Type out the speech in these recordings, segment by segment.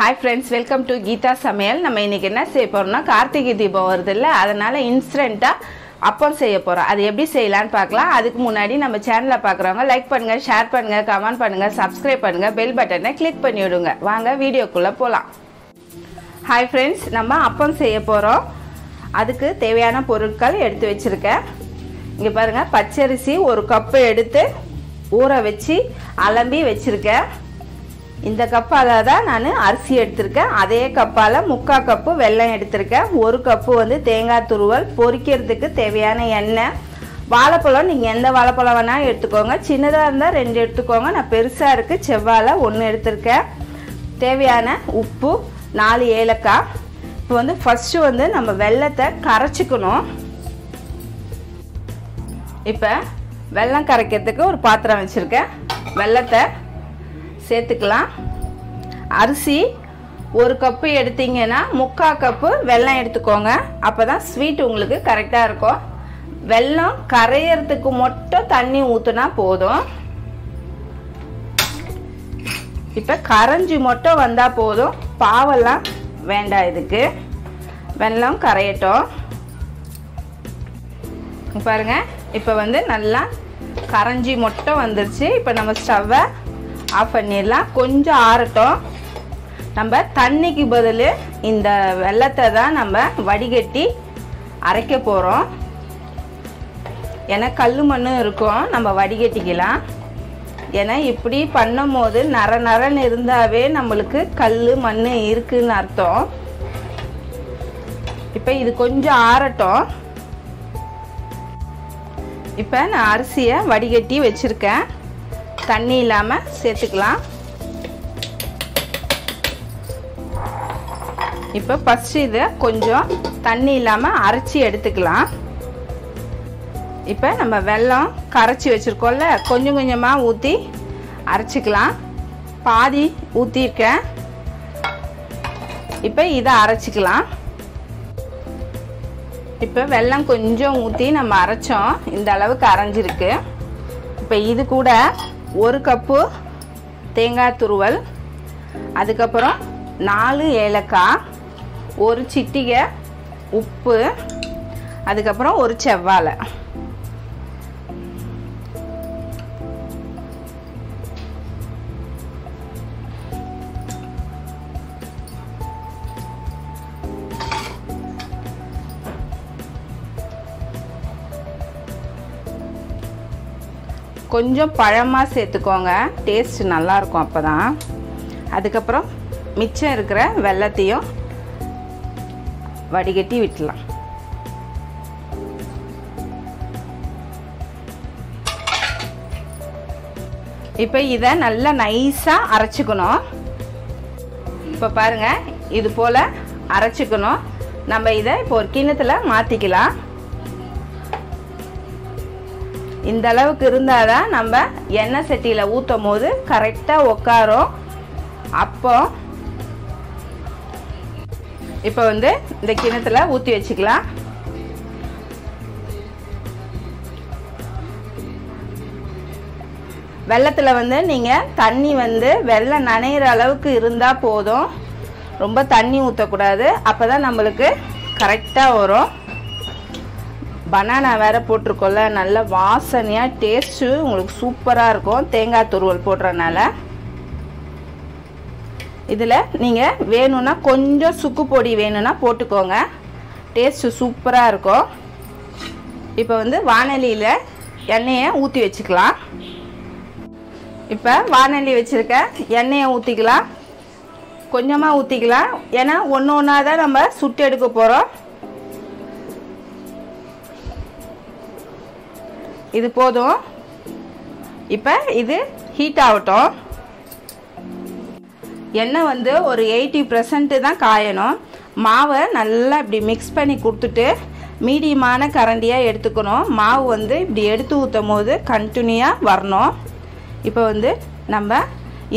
Hi friends welcome to Geetha Samayal நம்ம இன்றைக்கி என்ன செய்ய போகிறோம்னா கார்த்திகை தீபம் வருது இல்லை? அதனால் இன்ஸ்டண்ட்டாக அப்பம் செய்ய போகிறோம் அது எப்படி செய்யலான்னு பார்க்கலாம். அதுக்கு முன்னாடி நம்ம சேனலை பார்க்குறவங்க லைக் பண்ணுங்கள் ஷேர் பண்ணுங்கள் கமெண்ட் பண்ணுங்கள் சப்ஸ்கிரைப் பண்ணுங்கள் பெல் பட்டனை கிளிக் பண்ணி விடுங்க. வாங்க வீடியோக்குள்ளே போகலாம் ஹாய் ஃப்ரெண்ட்ஸ் நம்ம அப்பம் செய்ய போகிறோம் அதுக்கு தேவையான பொருட்கள் எடுத்து வச்சுருக்கேன். இங்கே பாருங்கள் பச்சரிசி ஒரு கப்பு எடுத்து ஊற வச்சு அலம்பி வச்சுருக்கேன். இந்த கப்பால் தான் நான் அரிசி எடுத்திருக்கேன். அதே கப்பால் முக்கால் கப்பு வெல்லம் எடுத்திருக்கேன். ஒரு கப்பு வந்து தேங்காய் துருவல். பொரிக்கிறதுக்கு தேவையான எண்ணெய். வாழைப்பழம் நீங்கள் எந்த வாழைப்பழம் வேணால் எடுத்துக்கோங்க. சின்னதாக இருந்தால் ரெண்டு எடுத்துக்கோங்க. நான் பெருசாக இருக்குது செவ்வாழை ஒன்று எடுத்திருக்கேன். தேவையான உப்பு நாலு ஏலக்காய். இப்போ வந்து ஃபஸ்ட்டு வந்து நம்ம வெள்ளத்தை கரைச்சிக்கணும். இப்போ வெல்லம் கரைக்கிறதுக்கு ஒரு பாத்திரம் வச்சுருக்கேன். வெள்ளத்தை சேர்த்துக்கலாம். அரிசி ஒரு கப்பு எடுத்தீங்கன்னா முக்கால் கப்பு வெல்லம் எடுத்துக்கோங்க. அப்போ தான் ஸ்வீட் உங்களுக்கு கரெக்டாக இருக்கும். வெல்லம் கரையிறதுக்கு மட்டும் தண்ணி ஊற்றுனா போதும். இப்போ கரைஞ்சி மட்டும் வந்தால் போதும். பாவெல்லாம் வேண்டாம் இதுக்கு. வெல்லம் கரையட்டும். பாருங்க. இப்போ வந்து நல்லா கரைஞ்சி மட்டும் வந்துருச்சு. இப்போ நம்ம ஸ்டவ்வை ஆஃப் பண்ணிடலாம் கொஞ்சம் ஆறட்டும். நம்ம தண்ணிக்கு பதில் இந்த வெள்ளத்தை தான் நம்ம வடிகட்டி அரைக்க போகிறோம் ஏன்னா கல் மண்ணும் இருக்கும் நம்ம வடிகட்டிக்கலாம். ஏன்னா இப்படி பண்ணும் போது நர நரன்னு இருந்தாவே நம்மளுக்கு கல் மண் இருக்குன்னு அர்த்தம். இப்போ இது கொஞ்சம் ஆறட்டும். இப்போ நான் அரிசியை வடிகட்டி வச்சுருக்கேன். தண்ணி இல்லாமல் சேர்த்துக்கலாம். இப்போ ஃபஸ்ட்டு இதை கொஞ்சம் தண்ணி இல்லாமல் அரைச்சி எடுத்துக்கலாம். இப்போ நம்ம வெல்லம் கரைச்சி வச்சுருக்கோம்ல கொஞ்சம் கொஞ்சமாக ஊற்றி அரைச்சிக்கலாம். பாதி ஊற்றிருக்கேன் இப்போ இதை அரைச்சிக்கலாம். இப்போ வெல்லம் கொஞ்சம் ஊற்றி நம்ம அரைச்சோம். இந்த அளவுக்கு அரைஞ்சிருக்கு. இப்போ இது கூட ஒரு கப்பு தேங்காய் துருவல் அதுக்கப்புறம் நாலு ஏலக்காய் ஒரு சிட்டிகை உப்பு அதுக்கப்புறம் ஒரு செவ்வாழை. கொஞ்சம் பழமாக சேர்த்துக்கோங்க. டேஸ்ட் நல்லாயிருக்கும் அப்போ தான் அதுக்கப்புறம் மிச்சம் இருக்கிற வெள்ளத்தையும் வடிகட்டி விட்டுலாம். இப்போ இதை நல்லா நைஸாக அரைச்சிக்கணும். இப்போ பாருங்கள் இது போல் அரைச்சிக்கணும். நம்ம இதை இப்போ ஒரு கிண்ணத்தில் மாற்றிக்கலாம் இந்த அளவுக்கு இருந்தால் தான் நம்ம எண்ணெய் சட்டியில் ஊற்றும் போது கரெக்டாக உக்காரும். அப்போ இப்போ வந்து இந்த கிணத்துல ஊற்றி வச்சுக்கலாம். வெள்ளத்தில் வந்து நீங்கள் தண்ணி வந்து வெள்ளம் நனையிற அளவுக்கு இருந்தால் போதும். ரொம்ப தண்ணி ஊற்றக்கூடாது அப்போ தான் நம்மளுக்கு கரெக்டாக வரும். பனானா வேறு போட்டிருக்கோம்ல நல்ல வாசனையாக டேஸ்ட்டு உங்களுக்கு சூப்பராக இருக்கும். தேங்காய் துருவல் போடுறனால இதில் நீங்கள் வேணும்னா கொஞ்சம் சுக்கு பொடி வேணும்னா போட்டுக்கோங்க. டேஸ்ட்டு சூப்பராக இருக்கும். இப்போ வந்து வானொலியில் எண்ணெயை ஊற்றி வச்சுக்கலாம். இப்போ வானொலி வச்சுருக்க எண்ணெயை ஊற்றிக்கலாம் கொஞ்சமாக ஊற்றிக்கலாம் ஏன்னா ஒன்று ஒன்றா தான் நம்ம சுட்டு எடுக்க போகிறோம் இது போதும். இப்போ இது ஹீட் ஆகட்டும். எண்ணெய் வந்து ஒரு எயிட்டி பர்சன்ட்டு தான் காயணும். மாவை நல்லா இப்படி மிக்ஸ் பண்ணி கொடுத்துட்டு மீடியமான கரண்டியாக எடுத்துக்கணும். மாவு வந்து இப்படி எடுத்து ஊற்றும் போது கண்டினியூவாக வரணும். இப்போ வந்து நம்ம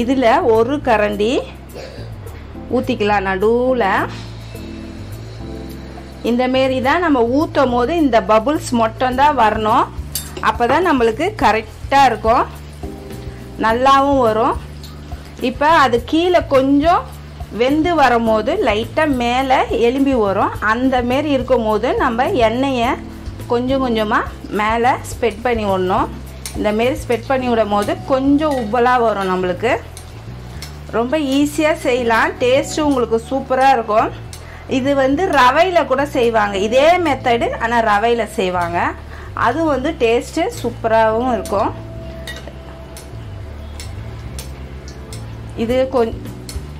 இதில் ஒரு கரண்டி ஊற்றிக்கலாம் நடுவில். இந்தமாரி தான் நம்ம ஊற்றும் போது இந்த பபுள்ஸ் மட்டும்தான் வரணும். அப்போ தான் நம்மளுக்கு கரெக்டாக இருக்கும். நல்லாவும் வரும். இப்போ அது கீழே கொஞ்சம் வெந்து வரும்போது லைட்டாக மேலே எலும்பி வரும். அந்த மாரி இருக்கும் போது நம்ம எண்ணெயை கொஞ்சம் கொஞ்சமாக மேலே ஸ்ப்ரெட் பண்ணி விடணும். இந்த மாரி ஸ்ப்ரெட் பண்ணி விடும் போது கொஞ்சம் உப்பலாக வரும் நம்மளுக்கு. ரொம்ப ஈஸியாக செய்யலாம். டேஸ்ட்டும் உங்களுக்கு சூப்பராக இருக்கும். இது வந்து ரவையில் கூட செய்வாங்க. இதே மெத்தடு ஆனால் ரவையில் செய்வாங்க. அது வந்து டேஸ்ட்டு சூப்பராகவும் இருக்கும். இது கொஞ்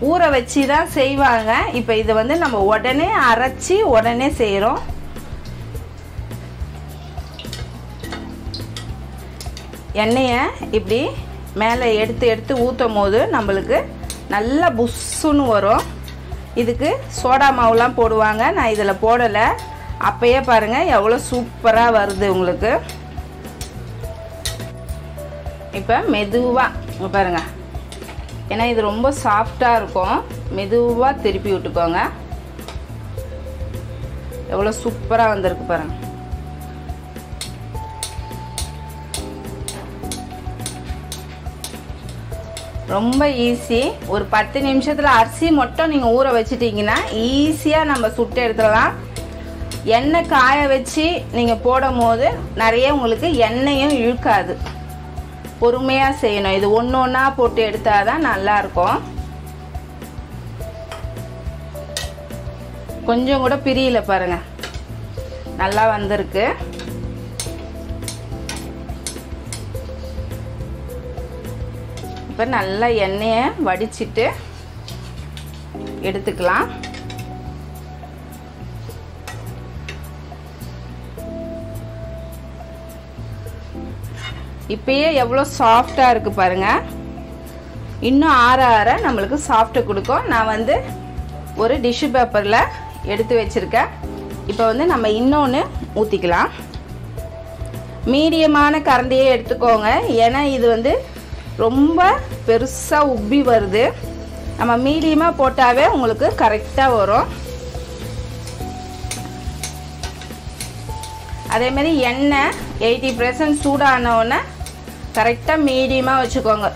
ஊற வச்சு தான் செய்வாங்க. இப்போ இது வந்து நம்ம உடனே அரைச்சி உடனே செய்கிறோம் எண்ணெயை இப்படி மேலே எடுத்து எடுத்து ஊற்றும் போது நம்மளுக்கு நல்லா புஷ்ஷுன்னு வரும். இதுக்கு சோடா மாவுலாம் போடுவாங்க. நான் இதில் போடலை. அப்பயே பாருங்கள் எவ்வளோ சூப்பராக வருது உங்களுக்கு. இப்போ மெதுவாக பாருங்கள் ஏன்னா இது ரொம்ப சாஃப்டாக இருக்கும். மெதுவாக திருப்பி விட்டுக்கோங்க. எவ்வளோ சூப்பராக வந்திருக்கு பாருங்கள் ரொம்ப ஈஸி ஒரு பத்து நிமிஷத்தில் அரிசி மட்டும் நீங்கள் ஊற வச்சிட்டிங்கன்னா ஈஸியாக நம்ம சுட்டு எடுத்துடலாம். எண்ணெய் காய வச்சு நீங்கள் போடும் போது நிறைய உங்களுக்கு எண்ணெயும் இழுக்காது. பொறுமையாக செய்யணும். இது ஒன்று ஒன்றா போட்டு எடுத்தால் தான் நல்லாயிருக்கும். கொஞ்சம் கூட பிரியல பாருங்க. நல்லா வந்திருக்கு. இப்போ நல்லா எண்ணெயை வடிச்சிட்டு எடுத்துக்கலாம். இப்பயே எவ்வளோ சாஃப்டாக இருக்குது பாருங்கள் இன்னும் ஆற ஆற நம்மளுக்கு சாஃப்ட்டு கொடுக்கும். நான் வந்து ஒரு டிஷ்யூ பேப்பரில் எடுத்து வச்சுருக்கேன். இப்போ வந்து நம்ம இன்னொன்று ஊற்றிக்கலாம் மீடியமான கரண்டியே எடுத்துக்கோங்க. ஏன்னா இது வந்து ரொம்ப பெருசாக உப்பி வருது. நம்ம மீடியமாக போட்டாவே உங்களுக்கு கரெக்டாக வரும். அதேமாரி எண்ணெய் எயிட்டி பர்சன்ட் சூடானவுடனே கரெக்டாக மீடியமாக வச்சுக்கோங்க.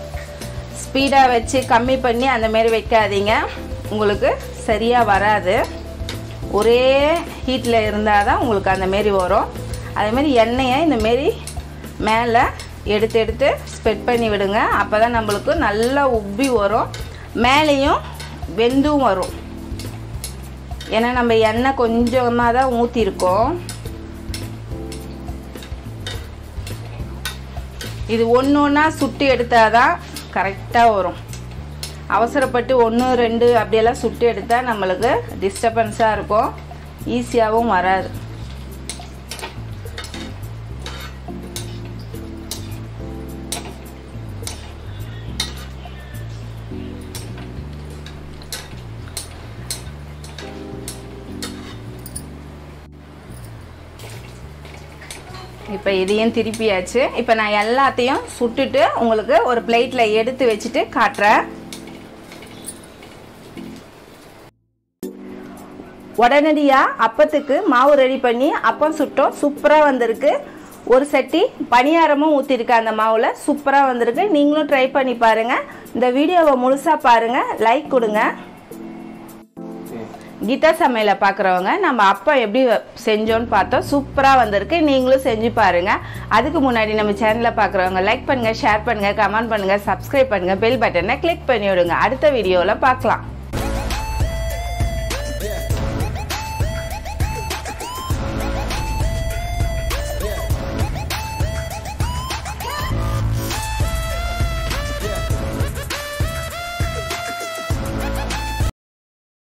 ஸ்பீடாக வச்சு கம்மி பண்ணி அந்தமாரி வைக்காதீங்க. உங்களுக்கு சரியாக வராது. ஒரே ஹீட்டில் இருந்தால் தான் உங்களுக்கு அந்தமாரி வரும். அதேமாரி எண்ணெயை இந்தமாரி மேலே எடுத்து எடுத்து ஸ்ப்ரெட் பண்ணி விடுங்க. அப்போ தான் நம்மளுக்கு நல்லா உப்பி வரும். மேலேயும் வெந்தும் வரும். ஏன்னா நம்ம எண்ணெய் கொஞ்சமாக தான் ஊற்றிருக்கோம் இது ஒன்று ஒன்றா சுட்டு எடுத்தால் தான் கரெக்டாக வரும். அவசரப்பட்டு ஒன்று ரெண்டு அப்படியெல்லாம் சுட்டு எடுத்தால் நம்மளுக்கு டிஸ்டர்பன்ஸாக இருக்கும். ஈஸியாகவும் வராது. இப்போ இதையும் திருப்பியாச்சு. இப்போ நான் எல்லாத்தையும் சுட்டுட்டு உங்களுக்கு ஒரு பிளேட்டில் எடுத்து வச்சுட்டு காட்டுறேன். உடனடியாக அப்பத்துக்கு மாவு ரெடி பண்ணி அப்பம் சுட்டோம். சூப்பராக வந்திருக்கு. ஒரு சட்டி பணியாரமும் ஊற்றிருக்கு அந்த மாவில். சூப்பராக வந்திருக்கு. நீங்களும் ட்ரை பண்ணி பாருங்கள் இந்த வீடியோவை முழுசாக பாருங்கள் லைக் கொடுங்க. கீதா சமையலை பார்க்குறவங்க நம்ம அப்பா எப்படி செஞ்சோன்னு பார்த்தோம். சூப்பராக வந்திருக்கு. நீங்களும் செஞ்சு பாருங்கள் அதுக்கு முன்னாடி நம்ம சேனலில் பார்க்குறவங்க லைக் பண்ணுங்கள் ஷேர் பண்ணுங்கள் கமெண்ட் பண்ணுங்கள் சப்ஸ்கிரைப் பண்ணுங்கள் பெல் பட்டனை கிளிக் பண்ணி விடுங்க அடுத்த வீடியோவில் பார்க்கலாம்.